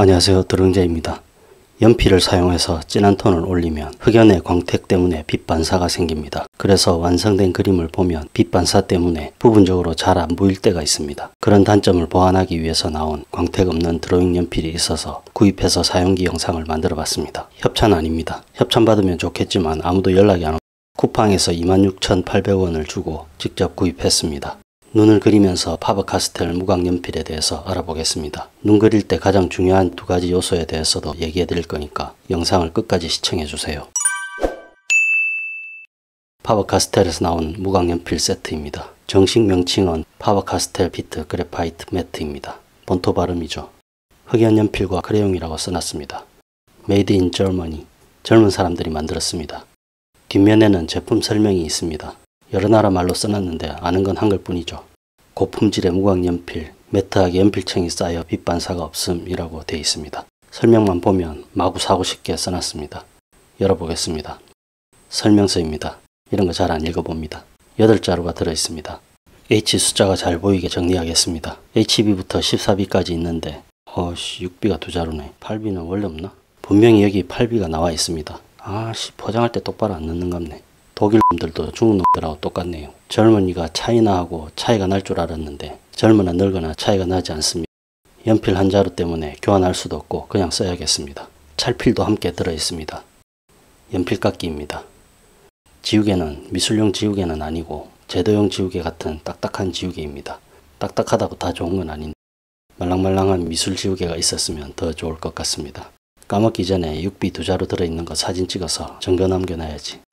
안녕하세요 드릉제입니다. 연필을 사용해서 진한 톤을 올리면 흑연의 광택 때문에 빛 반사가 생깁니다. 그래서 완성된 그림을 보면 빛 반사 때문에 부분적으로 잘 안 보일 때가 있습니다. 그런 단점을 보완하기 위해서 나온 광택 없는 드로잉 연필이 있어서 구입해서 사용기 영상을 만들어 봤습니다. 협찬 아닙니다. 협찬 받으면 좋겠지만 아무도 연락이 안 오고 쿠팡에서 26,800원을 주고 직접 구입했습니다. 눈을 그리면서 파버카스텔 무광연필에 대해서 알아보겠습니다. 눈 그릴 때 가장 중요한 두 가지 요소에 대해서도 얘기해 드릴 거니까 영상을 끝까지 시청해 주세요. 파버카스텔에서 나온 무광연필 세트입니다. 정식 명칭은 파버카스텔 비트 그래파이트 매트입니다. 본토 발음이죠. 흑연 연필과 크레용이라고 써놨습니다. Made in Germany. 젊은 사람들이 만들었습니다. 뒷면에는 제품 설명이 있습니다. 여러 나라 말로 써놨는데 아는 건 한글뿐이죠. 고품질의 무광연필, 매트하게 연필층이 쌓여 빛 반사가 없음이라고 되어 있습니다. 설명만 보면 마구 사고 싶게 써놨습니다. 열어보겠습니다. 설명서입니다. 이런 거 잘 안 읽어봅니다. 8자루가 들어있습니다. H 숫자가 잘 보이게 정리하겠습니다. HB부터 14B까지 있는데 어씨 6B가 두 자루네. 8B는 원래 없나? 분명히 여기 8B가 나와 있습니다. 아씨 포장할 때 똑바로 안 넣는갑네. 독일 놈들도 중국 놈들하고 똑같네요. 젊은이가 차이나 하고 차이가 날 줄 알았는데 젊으나 늙거나 차이가 나지 않습니다. 연필 한 자루 때문에 교환할 수도 없고 그냥 써야겠습니다. 찰필도 함께 들어있습니다. 연필깎이입니다. 지우개는 미술용 지우개는 아니고 제도용 지우개 같은 딱딱한 지우개입니다. 딱딱하다고 다 좋은 건 아닌데 말랑말랑한 미술 지우개가 있었으면 더 좋을 것 같습니다. 까먹기 전에 6B 두 자루 들어있는 거 사진 찍어서 증거 남겨놔야지.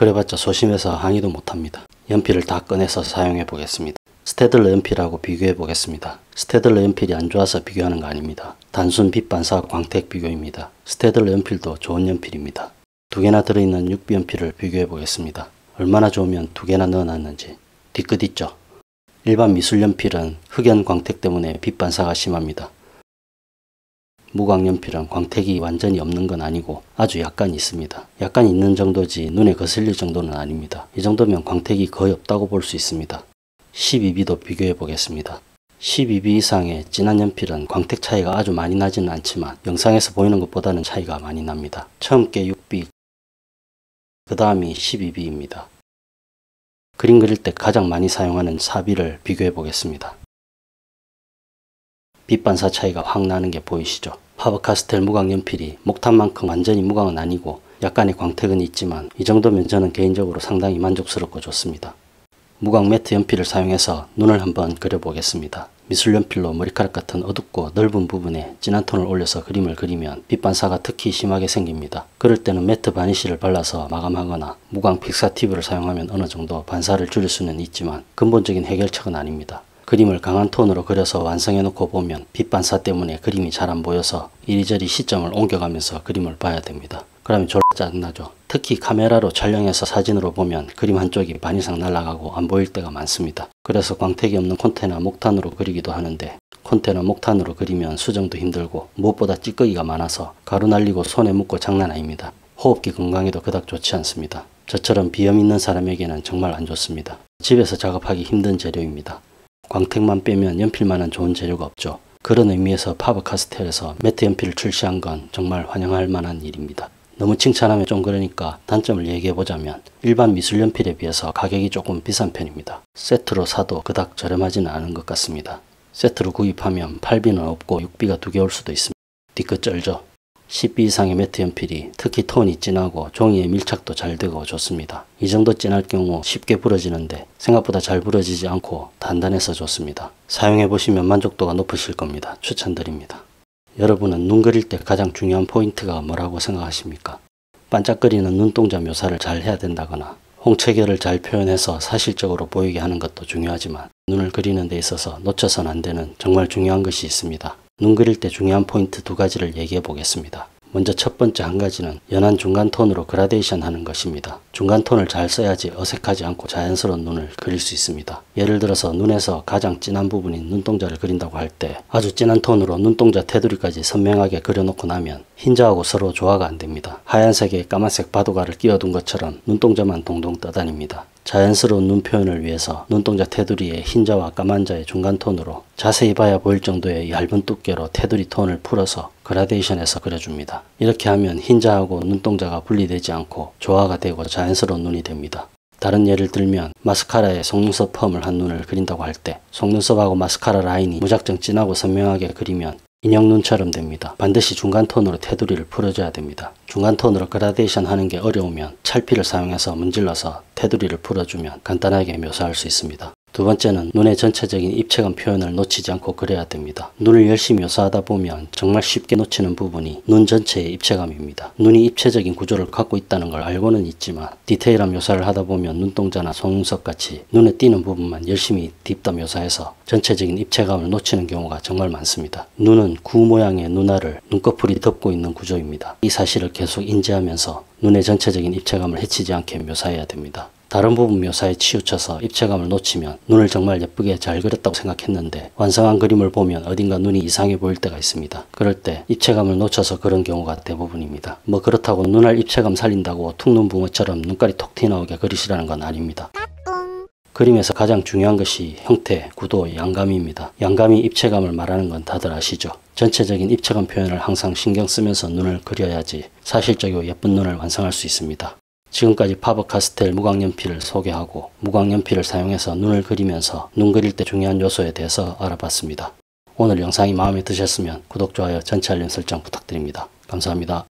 그래봤자 소심해서 항의도 못합니다. 연필을 다 꺼내서 사용해 보겠습니다. 스테들러 연필하고 비교해 보겠습니다. 스테들러 연필이 안 좋아서 비교하는 거 아닙니다. 단순 빛 반사 광택 비교입니다. 스테들러 연필도 좋은 연필입니다. 두 개나 들어있는 6B 연필을 비교해 보겠습니다. 얼마나 좋으면 두 개나 넣어놨는지 뒤끝 있죠. 일반 미술 연필은 흑연 광택 때문에 빛 반사가 심합니다. 무광연필은 광택이 완전히 없는 건 아니고 아주 약간 있습니다. 약간 있는 정도지 눈에 거슬릴 정도는 아닙니다. 이 정도면 광택이 거의 없다고 볼 수 있습니다. 12B도 비교해 보겠습니다. 12B 이상의 진한 연필은 광택 차이가 아주 많이 나지는 않지만 영상에서 보이는 것보다는 차이가 많이 납니다. 처음 게 6B, 그 다음이 12B입니다. 그림 그릴 때 가장 많이 사용하는 4B를 비교해 보겠습니다. 빛 반사 차이가 확 나는 게 보이시죠? 파버카스텔 무광연필이 목탄만큼 완전히 무광은 아니고 약간의 광택은 있지만 이 정도면 저는 개인적으로 상당히 만족스럽고 좋습니다. 무광 매트 연필을 사용해서 눈을 한번 그려보겠습니다. 미술 연필로 머리카락 같은 어둡고 넓은 부분에 진한 톤을 올려서 그림을 그리면 빛 반사가 특히 심하게 생깁니다. 그럴 때는 매트 바니쉬를 발라서 마감하거나 무광 픽사티브를 사용하면 어느 정도 반사를 줄일 수는 있지만 근본적인 해결책은 아닙니다. 그림을 강한 톤으로 그려서 완성해 놓고 보면 빛 반사 때문에 그림이 잘 안 보여서 이리저리 시점을 옮겨가면서 그림을 봐야 됩니다. 그러면 졸라 짜증나죠. 특히 카메라로 촬영해서 사진으로 보면 그림 한쪽이 반 이상 날아가고 안 보일 때가 많습니다. 그래서 광택이 없는 콘테나 목탄으로 그리기도 하는데 콘테나 목탄으로 그리면 수정도 힘들고 무엇보다 찌꺼기가 많아서 가루 날리고 손에 묻고 장난 아닙니다. 호흡기 건강에도 그닥 좋지 않습니다. 저처럼 비염 있는 사람에게는 정말 안 좋습니다. 집에서 작업하기 힘든 재료입니다. 광택만 빼면 연필만한 좋은 재료가 없죠. 그런 의미에서 파버카스텔에서 매트 연필을 출시한 건 정말 환영할 만한 일입니다. 너무 칭찬하면 좀 그러니까 단점을 얘기해 보자면 일반 미술 연필에 비해서 가격이 조금 비싼 편입니다. 세트로 사도 그닥 저렴하지는 않은 것 같습니다. 세트로 구입하면 8B는 없고 6B가 두 개 올 수도 있습니다. 뒤끝 쩔죠? 10B 이상의 매트 연필이 특히 톤이 진하고 종이에 밀착도 잘 되고 좋습니다. 이 정도 진할 경우 쉽게 부러지는데 생각보다 잘 부러지지 않고 단단해서 좋습니다. 사용해 보시면 만족도가 높으실 겁니다. 추천드립니다. 여러분은 눈 그릴 때 가장 중요한 포인트가 뭐라고 생각하십니까? 반짝거리는 눈동자 묘사를 잘 해야 된다거나 홍채결을 잘 표현해서 사실적으로 보이게 하는 것도 중요하지만 눈을 그리는 데 있어서 놓쳐선 안 되는 정말 중요한 것이 있습니다. 눈 그릴 때 중요한 포인트 두 가지를 얘기해 보겠습니다. 먼저 첫 번째 한 가지는 연한 중간 톤으로 그라데이션 하는 것입니다. 중간 톤을 잘 써야지 어색하지 않고 자연스러운 눈을 그릴 수 있습니다. 예를 들어서 눈에서 가장 진한 부분인 눈동자를 그린다고 할 때 아주 진한 톤으로 눈동자 테두리까지 선명하게 그려놓고 나면 흰자하고 서로 조화가 안 됩니다. 하얀색에 까만색 바둑알을 끼워둔 것처럼 눈동자만 동동 떠다닙니다. 자연스러운 눈 표현을 위해서 눈동자 테두리에 흰자와 까만자의 중간 톤으로 자세히 봐야 보일 정도의 얇은 두께로 테두리 톤을 풀어서 그라데이션해서 그려줍니다. 이렇게 하면 흰자하고 눈동자가 분리되지 않고 조화가 되고 자연 스러운 눈이 됩니다. 다른 예를 들면 마스카라에 속눈썹 펌을 한 눈을 그린다고 할 때 속눈썹하고 마스카라 라인이 무작정 진하고 선명하게 그리면 인형 눈처럼 됩니다. 반드시 중간 톤으로 테두리를 풀어줘야 됩니다. 중간 톤으로 그라데이션 하는 게 어려우면 찰피를 사용해서 문질러서 테두리를 풀어주면 간단하게 묘사할 수 있습니다. 두 번째는 눈의 전체적인 입체감 표현을 놓치지 않고 그려야 됩니다. 눈을 열심히 묘사하다 보면 정말 쉽게 놓치는 부분이 눈 전체의 입체감입니다. 눈이 입체적인 구조를 갖고 있다는 걸 알고는 있지만 디테일한 묘사를 하다 보면 눈동자나 속눈썹 같이 눈에 띄는 부분만 열심히 딥다 묘사해서 전체적인 입체감을 놓치는 경우가 정말 많습니다. 눈은 구 모양의 눈알을 눈꺼풀이 덮고 있는 구조입니다. 이 사실을 계속 인지하면서 눈의 전체적인 입체감을 해치지 않게 묘사해야 됩니다. 다른 부분 묘사에 치우쳐서 입체감을 놓치면 눈을 정말 예쁘게 잘 그렸다고 생각했는데 완성한 그림을 보면 어딘가 눈이 이상해 보일 때가 있습니다. 그럴 때 입체감을 놓쳐서 그런 경우가 대부분입니다. 뭐 그렇다고 눈알 입체감 살린다고 툭눈 붕어처럼 눈깔이 톡 튀나오게 그리시라는 건 아닙니다. 그림에서 가장 중요한 것이 형태, 구도, 양감입니다. 양감이 입체감을 말하는 건 다들 아시죠? 전체적인 입체감 표현을 항상 신경 쓰면서 눈을 그려야지 사실적이고 예쁜 눈을 완성할 수 있습니다. 지금까지 파버카스텔 무광연필을 소개하고 무광연필을 사용해서 눈을 그리면서 눈 그릴 때 중요한 요소에 대해서 알아봤습니다. 오늘 영상이 마음에 드셨으면 구독, 좋아요, 전체 알림 설정 부탁드립니다. 감사합니다.